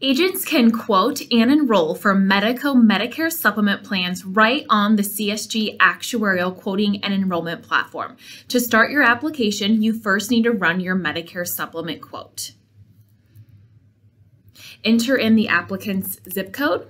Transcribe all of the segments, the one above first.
Agents can quote and enroll for Medico Medicare supplement plans right on the CSG actuarial quoting and enrollment platform. To start your application, you first need to run your Medicare supplement quote. Enter in the applicant's zip code,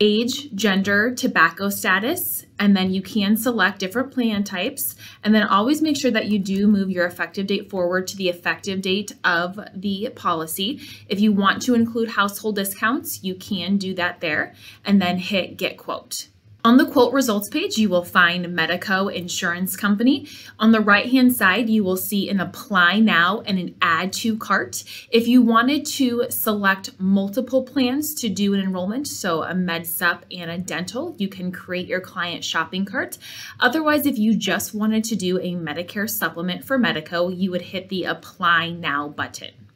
age, gender, tobacco status, and then you can select different plan types. And then always make sure that you do move your effective date forward to the effective date of the policy. If you want to include household discounts, you can do that there and then hit get quote. On the quote results page, you will find Medico Insurance Company. On the right-hand side, you will see an apply now and an add to cart. If you wanted to select multiple plans to do an enrollment, so a MedSup and a dental, you can create your client shopping cart. Otherwise, if you just wanted to do a Medicare supplement for Medico, you would hit the apply now button.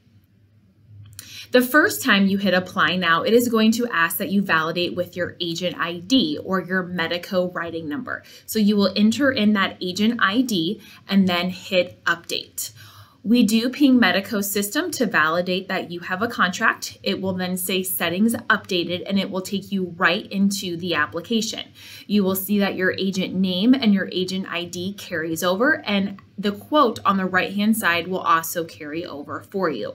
The first time you hit apply now, it is going to ask that you validate with your agent ID or your Medico writing number. So you will enter in that agent ID and then hit update. We do ping Medico system to validate that you have a contract. It will then say settings updated and it will take you right into the application. You will see that your agent name and your agent ID carries over and the quote on the right hand side will also carry over for you.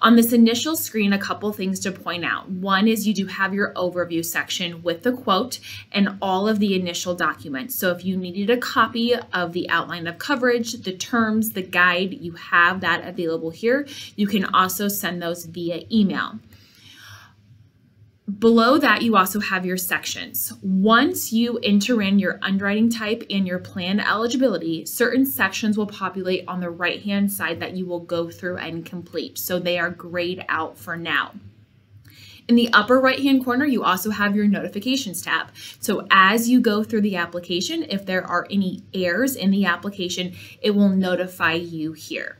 On this initial screen, a couple things to point out. One is you do have your overview section with the quote and all of the initial documents. So if you needed a copy of the outline of coverage, the terms, the guide, you have that available here. You can also send those via email. Below that, you also have your sections. Once you enter in your underwriting type and your plan eligibility, certain sections will populate on the right-hand side that you will go through and complete. So they are grayed out for now. In the upper right-hand corner, you also have your notifications tab. So as you go through the application, if there are any errors in the application, it will notify you here.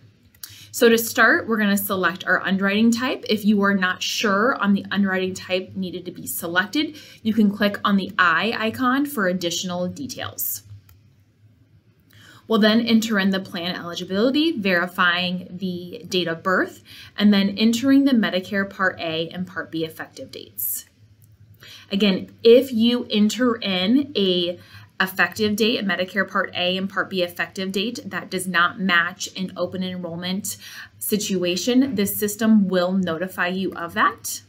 So to start, we're gonna select our underwriting type. If you are not sure on the underwriting type needed to be selected, you can click on the I icon for additional details. We'll then enter in the plan eligibility, verifying the date of birth, and then entering the Medicare Part A and Part B effective dates. Again, if you enter in a effective date, Medicare Part A and Part B effective date that does not match an open enrollment situation, the system will notify you of that.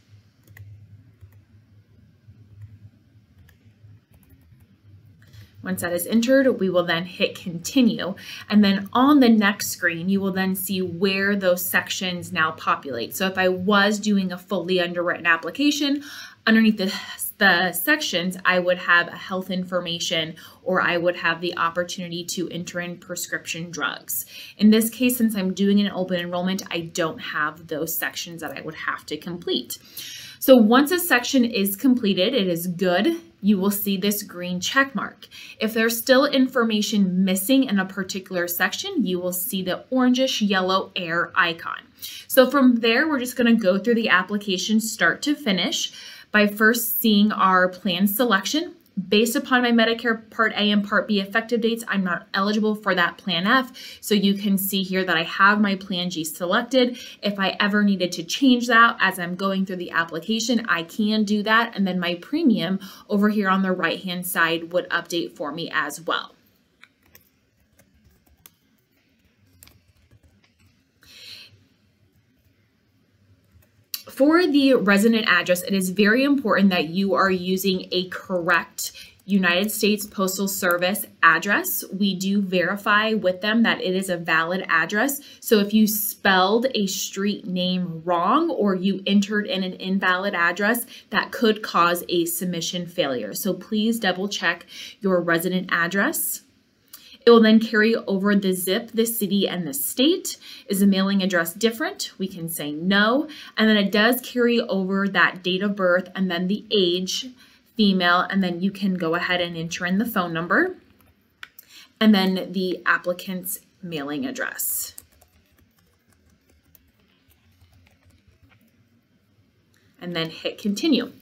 Once that is entered, we will then hit continue. And then on the next screen, you will then see where those sections now populate. So if I was doing a fully underwritten application, underneath the the sections, I would have a health information or I would have the opportunity to enter in prescription drugs. In this case, since I'm doing an open enrollment, I don't have those sections that I would have to complete. So once a section is completed, it is good. You will see this green check mark. If there's still information missing in a particular section, you will see the orangish yellow air icon. So from there, we're just gonna go through the application start to finish by first seeing our plan selection. Based upon my Medicare Part A and Part B effective dates, I'm not eligible for that Plan F. So you can see here that I have my Plan G selected. If I ever needed to change that as I'm going through the application, I can do that. And then my premium over here on the right-hand side would update for me as well. For the resident address, it is very important that you are using a correct United States Postal Service address. We do verify with them that it is a valid address. So if you spelled a street name wrong or you entered in an invalid address, that could cause a submission failure. So please double check your resident address. It will then carry over the zip, the city, and the state. Is the mailing address different? We can say no. And then it does carry over that date of birth and then the age, female, and then you can go ahead and enter in the phone number and then the applicant's mailing address. And then hit continue.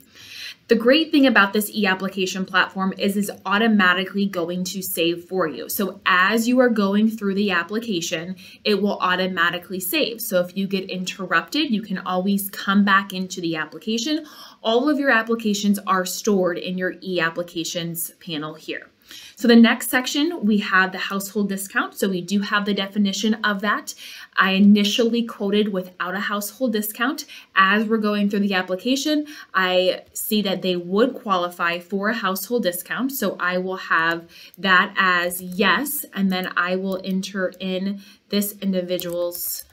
The great thing about this e-application platform is it's automatically going to save for you. So as you are going through the application, it will automatically save. So if you get interrupted, you can always come back into the application. All of your applications are stored in your e-applications panel here. So the next section, we have the household discount. So we do have the definition of that. I initially quoted without a household discount. As we're going through the application, I see that they would qualify for a household discount. So I will have that as yes, and then I will enter in this individual's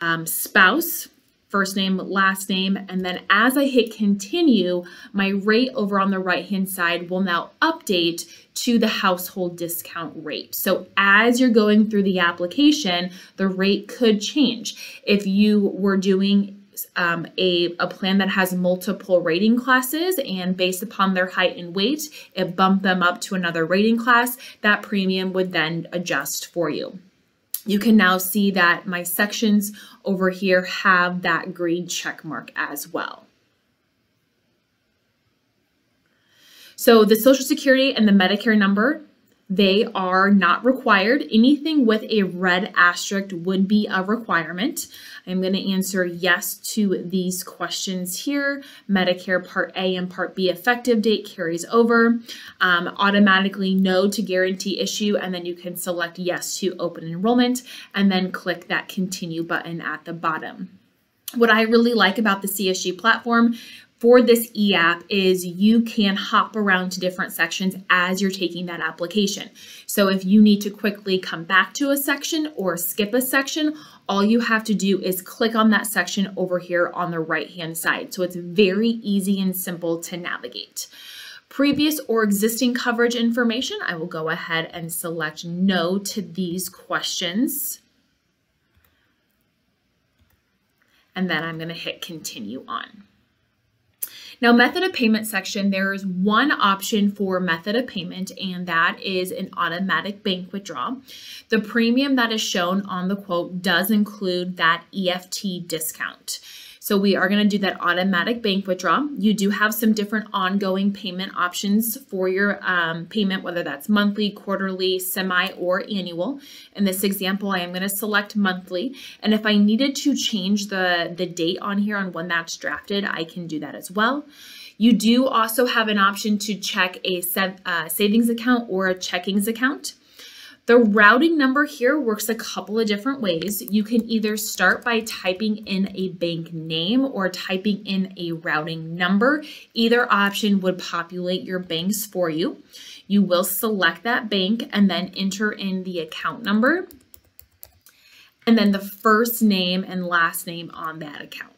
um, spouse first name, last name, and then as I hit continue, my rate over on the right hand side will now update to the household discount rate. So as you're going through the application, the rate could change. If you were doing um, a, a plan that has multiple rating classes and based upon their height and weight, it bumped them up to another rating class, that premium would then adjust for you. You can now see that my sections over here have that green check mark as well. So the Social Security and the Medicare number, they are not required. Anything with a red asterisk would be a requirement. I'm going to answer yes to these questions here. Medicare Part A and Part B effective date carries over. Um, automatically no to guarantee issue, and then you can select yes to open enrollment, and then click that continue button at the bottom. What I really like about the CSG platform for this e-app is you can hop around to different sections as you're taking that application. So if you need to quickly come back to a section or skip a section, all you have to do is click on that section over here on the right hand side. So it's very easy and simple to navigate. Previous or existing coverage information, I will go ahead and select no to these questions. And then I'm going to hit continue on. Now, method of payment section, there is one option for method of payment, and that is an automatic bank withdrawal. The premium that is shown on the quote does include that EFT discount. So we are going to do that automatic bank withdrawal. You do have some different ongoing payment options for your um, payment, whether that's monthly, quarterly, semi, or annual. In this example, I am going to select monthly. And if I needed to change the, the date on here on when that's drafted, I can do that as well. You do also have an option to check a uh, savings account or a checkings account. The routing number here works a couple of different ways. You can either start by typing in a bank name or typing in a routing number. Either option would populate your banks for you. You will select that bank and then enter in the account number and then the first name and last name on that account.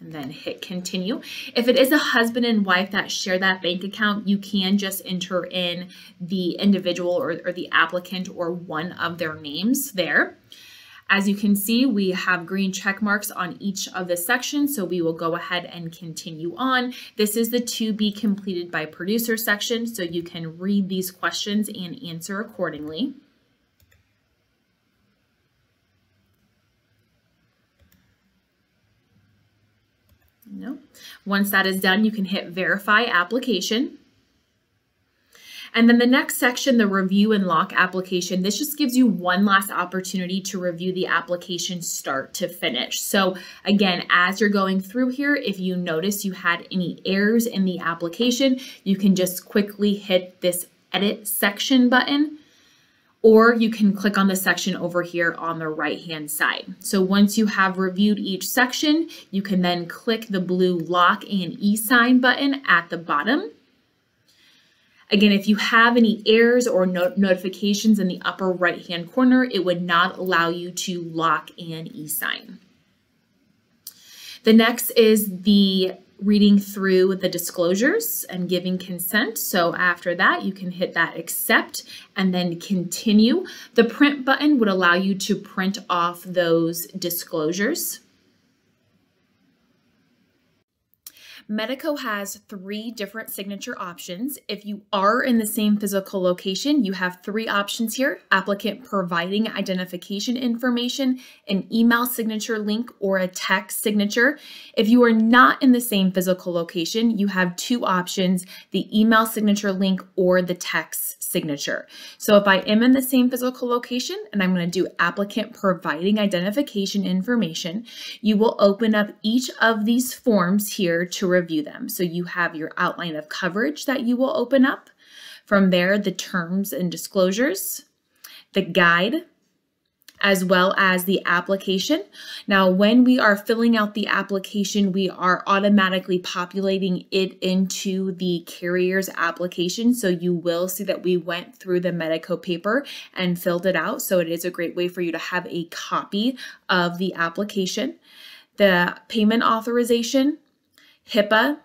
And then hit continue. If it is a husband and wife that share that bank account, you can just enter in the individual or, or the applicant or one of their names there. As you can see, we have green check marks on each of the sections, so we will go ahead and continue on. This is the to be completed by producer section, so you can read these questions and answer accordingly. No. Once that is done, you can hit verify application. And then the next section, the review and lock application, this just gives you one last opportunity to review the application start to finish. So again, as you're going through here, if you notice you had any errors in the application, you can just quickly hit this edit section button or you can click on the section over here on the right hand side. So once you have reviewed each section, you can then click the blue lock and e-sign button at the bottom. Again, if you have any errors or not notifications in the upper right hand corner, it would not allow you to lock and e-sign. The next is the reading through the disclosures and giving consent. So after that, you can hit that accept and then continue. The print button would allow you to print off those disclosures. Medico has three different signature options. If you are in the same physical location, you have three options here applicant providing identification information, an email signature link, or a text signature. If you are not in the same physical location, you have two options the email signature link or the text signature. So if I am in the same physical location and I'm going to do applicant providing identification information, you will open up each of these forms here to review them. So you have your outline of coverage that you will open up. From there, the terms and disclosures, the guide, as well as the application. Now, when we are filling out the application, we are automatically populating it into the carrier's application. So you will see that we went through the Medico paper and filled it out. So it is a great way for you to have a copy of the application. The payment authorization, HIPAA,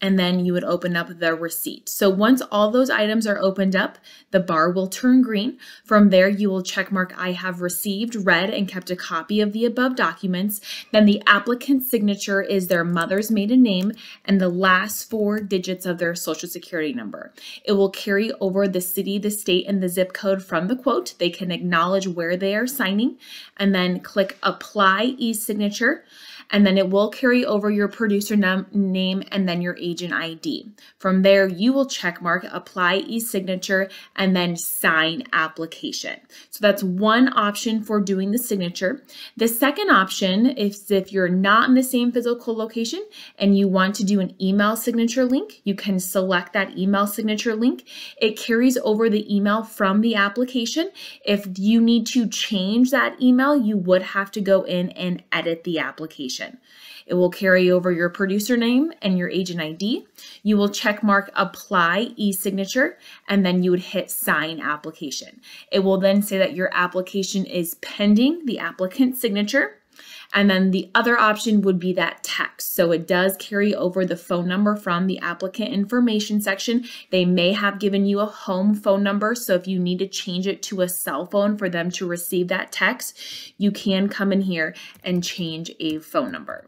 and then you would open up the receipt. So once all those items are opened up, the bar will turn green. From there, you will check mark I have received, read, and kept a copy of the above documents. Then the applicant's signature is their mother's maiden name and the last four digits of their social security number. It will carry over the city, the state, and the zip code from the quote. They can acknowledge where they are signing and then click apply e-signature and then it will carry over your producer name and then your agent ID. From there, you will check mark apply e-signature and then sign application. So that's one option for doing the signature. The second option is if you're not in the same physical location and you want to do an email signature link, you can select that email signature link. It carries over the email from the application. If you need to change that email, you would have to go in and edit the application application. It will carry over your producer name and your agent ID. You will check mark apply e-signature and then you would hit sign application. It will then say that your application is pending the applicant's signature. And then the other option would be that text. So it does carry over the phone number from the applicant information section. They may have given you a home phone number. So if you need to change it to a cell phone for them to receive that text, you can come in here and change a phone number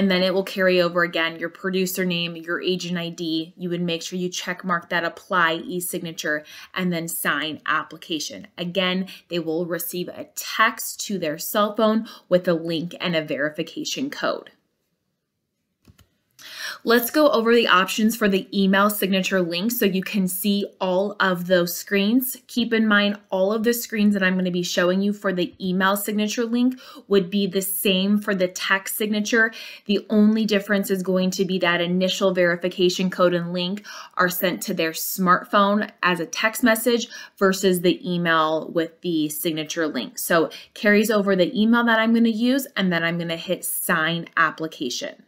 and then it will carry over again your producer name, your agent ID. You would make sure you check mark that apply e-signature and then sign application. Again, they will receive a text to their cell phone with a link and a verification code. Let's go over the options for the email signature link so you can see all of those screens. Keep in mind, all of the screens that I'm going to be showing you for the email signature link would be the same for the text signature. The only difference is going to be that initial verification code and link are sent to their smartphone as a text message versus the email with the signature link. So carries over the email that I'm going to use and then I'm going to hit sign application.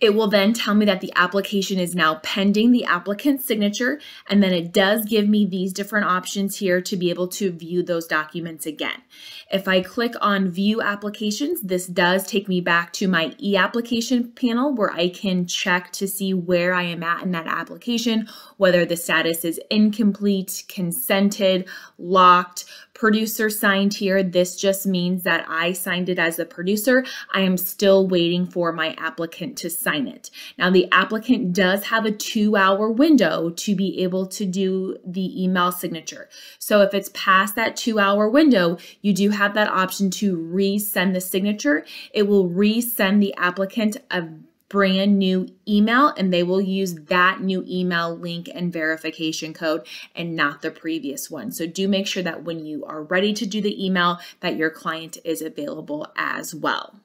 It will then tell me that the application is now pending the applicant's signature, and then it does give me these different options here to be able to view those documents again. If I click on view applications, this does take me back to my e-application panel where I can check to see where I am at in that application, whether the status is incomplete, consented, locked, producer signed here. This just means that I signed it as a producer. I am still waiting for my applicant to sign it. Now the applicant does have a two hour window to be able to do the email signature. So if it's past that two hour window, you do have that option to resend the signature. It will resend the applicant a brand new email and they will use that new email link and verification code and not the previous one. So do make sure that when you are ready to do the email that your client is available as well.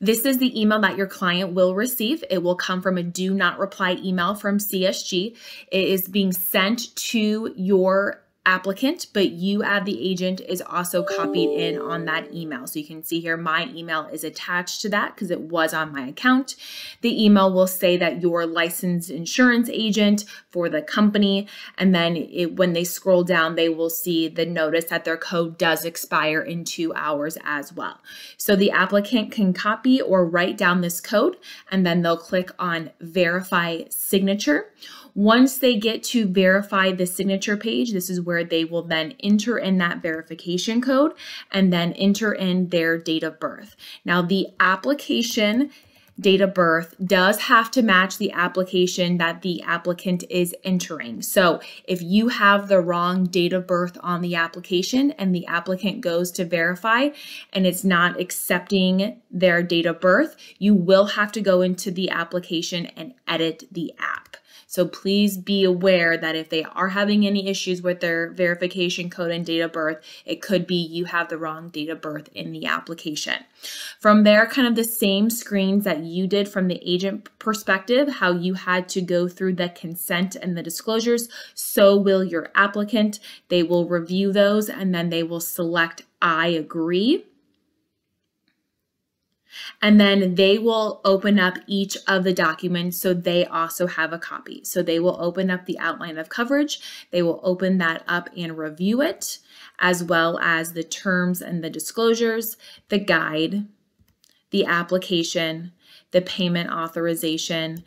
This is the email that your client will receive. It will come from a do not reply email from CSG. It is being sent to your applicant, but you as the agent is also copied in on that email. So you can see here, my email is attached to that because it was on my account. The email will say that you're licensed insurance agent for the company. And then it, when they scroll down, they will see the notice that their code does expire in two hours as well. So the applicant can copy or write down this code, and then they'll click on verify signature Once they get to verify the signature page, this is where they will then enter in that verification code and then enter in their date of birth. Now, the application date of birth does have to match the application that the applicant is entering. So if you have the wrong date of birth on the application and the applicant goes to verify and it's not accepting their date of birth, you will have to go into the application and edit the app. So please be aware that if they are having any issues with their verification code and date of birth, it could be you have the wrong date of birth in the application. From there, kind of the same screens that you did from the agent perspective, how you had to go through the consent and the disclosures, so will your applicant. They will review those and then they will select I agree and then they will open up each of the documents so they also have a copy. So they will open up the outline of coverage, they will open that up and review it, as well as the terms and the disclosures, the guide, the application, the payment authorization,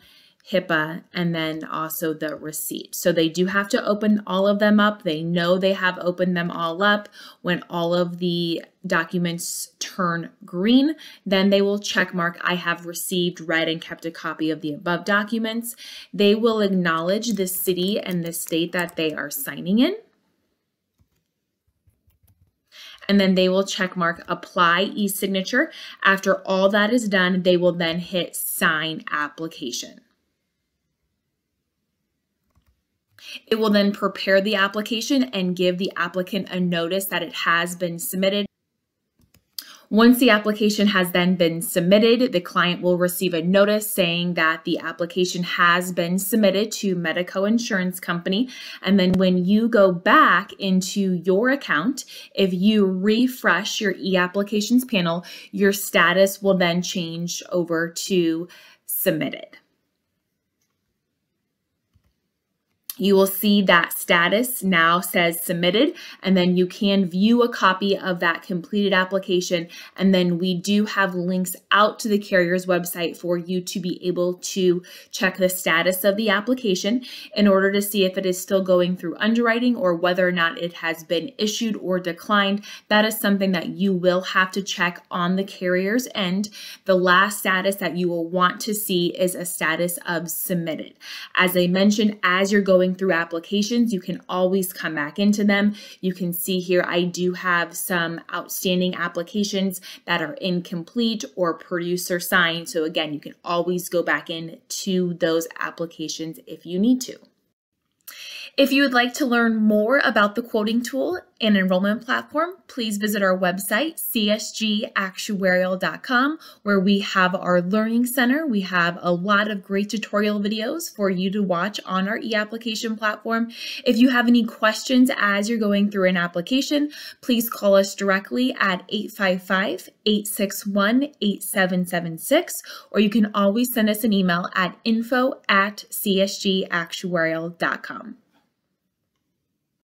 HIPAA, and then also the receipt. So they do have to open all of them up. They know they have opened them all up. When all of the documents turn green, then they will check mark, I have received, read, and kept a copy of the above documents. They will acknowledge the city and the state that they are signing in and then they will check mark apply e-signature. After all that is done, they will then hit sign application. It will then prepare the application and give the applicant a notice that it has been submitted. Once the application has then been submitted, the client will receive a notice saying that the application has been submitted to Medico Insurance Company. And then when you go back into your account, if you refresh your e-applications panel, your status will then change over to submitted. You will see that status now says submitted, and then you can view a copy of that completed application. And then we do have links out to the carrier's website for you to be able to check the status of the application in order to see if it is still going through underwriting or whether or not it has been issued or declined. That is something that you will have to check on the carrier's end. The last status that you will want to see is a status of submitted. As I mentioned, as you're going going through applications, you can always come back into them. You can see here I do have some outstanding applications that are incomplete or producer signed. So again, you can always go back in to those applications if you need to. If you would like to learn more about the quoting tool and enrollment platform, please visit our website, csgactuarial.com, where we have our learning center. We have a lot of great tutorial videos for you to watch on our e-application platform. If you have any questions as you're going through an application, please call us directly at 855-861-8776, or you can always send us an email at info at csgactuarial.com.